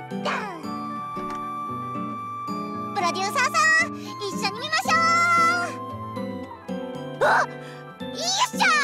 プロデューサーさん一緒に見ましょう。あっいいっしょ